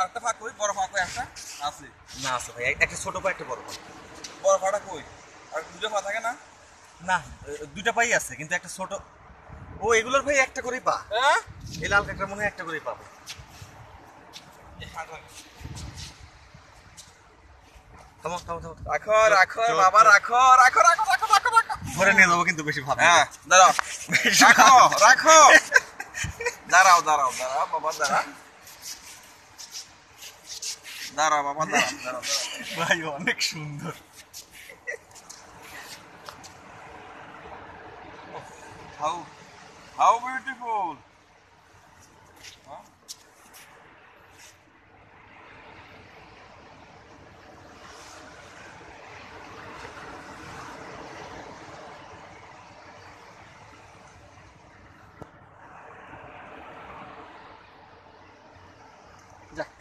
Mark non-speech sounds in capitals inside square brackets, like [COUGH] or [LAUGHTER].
আরেকটা ফাঁক কই বড় ফাঁক একটা? আছে। না আছে ভাই একটা ছোট পা একটা বড় পা। বড় ফাঁকটা কই? আর দুটো ফা থাকে না? না এ, পাই আছে কিন্তু একটা ছোট ও এগুলোর ভাই একটা করেই পা। হ্যাঁ? এই লাল কাঁকড়া মনে হয় একটা করেই পাবে থামো থামো থামো থামো। রাখো রাখো বাবা রাখো রাখো রাখো রাখো রাখো রাখো। ধরে নিয়ে যাব কিন্তু বেশি ভাবে হ্যাঁ দাঁড়াও। রাখো রাখো। [LAUGHS] দাঁড়াও দাঁড়াও দাঁড়াও বাবা দাঁড়া দাঁড়াও বাবা দাঁড়াও দাঁড়াও দাঁড়াও ভাই অনেক সুন্দর হাউ হাউ বিউটিফুল যাক